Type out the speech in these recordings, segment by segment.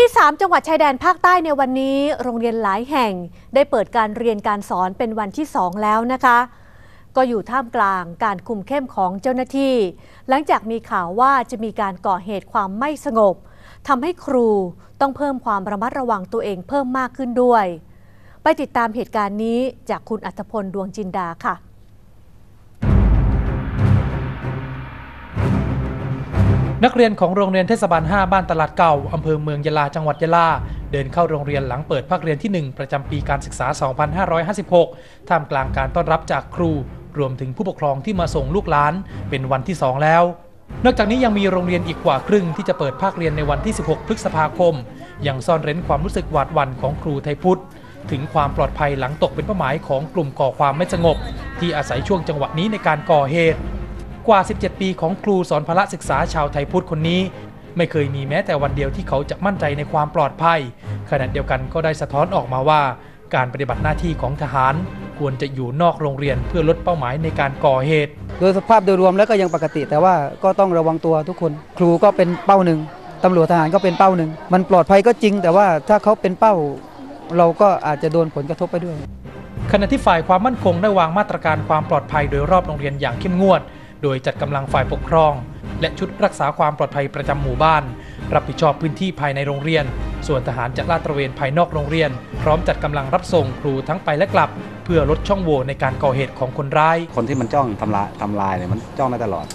ที่ 3 จังหวัดชายแดนภาคใต้ในวันนี้ โรงเรียนหลายแห่งได้เปิดการเรียนการสอนเป็นวันที่ 2 แล้วนะคะ ก็อยู่ท่ามกลางการคุมเข้มของเจ้าหน้าที่ หลังจากมีข่าวว่าจะมีการก่อเหตุความไม่สงบทำให้ครูต้องเพิ่มความระมัดระวังตัวเองเพิ่มมากขึ้นด้วย ไปติดตามเหตุการณ์นี้จากคุณอัธพลดวงจินดาค่ะ นักเรียนของโรงเรียนเทศบาล 5 บ้านตลาดเก่า อำเภอเมืองยะลา จังหวัดยะลา เดินเข้าโรงเรียนหลังเปิดภาคเรียนที่ 1 ประจำปีการศึกษา 2556 ท่ามกลางการต้อนรับจากครู รวมถึงผู้ปกครองที่มาส่งลูกหลาน เป็นวันที่ 2 แล้ว นอกจากนี้ยังมีโรงเรียนอีกกว่าครึ่งที่จะเปิดภาคเรียนในวันที่ 16 พฤษภาคม ยังซ่อนเร้นความรู้สึกหวาดหวั่นของครูไทยพุทธถึงความปลอดภัยหลังตกเป็นเป้าหมายของกลุ่มก่อความไม่สงบ ที่อาศัยช่วงจังหวะนี้ในการก่อเหตุ กว่า 17 ปีของครูสอนพละศึกษาชาวไทยพุทธคนนี้ ไม่เคยมีแม้แต่วันเดียวที่เขาจะมั่นใจในความปลอดภัย ขณะเดียวกันก็ได้สะท้อนออกมาว่า การปฏิบัติหน้าที่ของทหาร ควรจะอยู่นอกโรงเรียนเพื่อลดเป้าหมายในการก่อเหตุ โดยสภาพโดยรวมแล้วก็ยังปกติ แต่ว่าก็ต้องระวังตัวทุกคน ครูก็เป็นเป้าหนึ่งตำรวจทหารก็เป็นเป้าหนึ่ง มันปลอดภัยก็จริง แต่ว่าถ้าเขาเป็นเป้า เราก็อาจจะโดนผลกระทบไปด้วยขณะที่ฝ่ายความมั่นคงได้วางมาตรการความปลอดภัยโดยรอบโรงเรียนอย่างเข้มงวด โดยจัดกำลังฝ่ายปกครอง และชุดรักษาความปลอดภัยประจำหมู่บ้าน รับผิดชอบพื้นที่ภายในโรงเรียน ส่วนทหารจะลาดตระเวนภายนอกโรงเรียน พร้อมจัดกำลังรับส่งครูทั้งไปและกลับ เพื่อลดช่องโหว่ในการก่อเหตุของคนร้าย คนที่มันจ้องทำลายทำลายเนี่ยมันจ้องได้ตลอด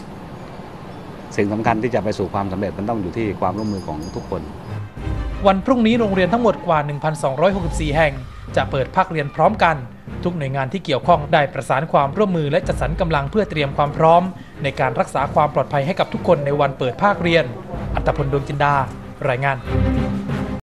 สิ่งสำคัญที่จะไปสู่ความสำเร็จมันต้องอยู่ที่ความร่วมมือของทุกคน วันพรุ่งนี้โรงเรียนทั้งหมดกว่า 1,264 แห่ง จะเปิดภาคเรียนพร้อมกัน ทุกหน่วยงานที่เกี่ยวข้องได้ประสานความร่วมมือและจัดสรรกำลังเพื่อเตรียมความพร้อม ในการรักษาความปลอดภัยให้กับทุกคนในวันเปิดภาคเรียน อัตพลดวงจินดา รายงาน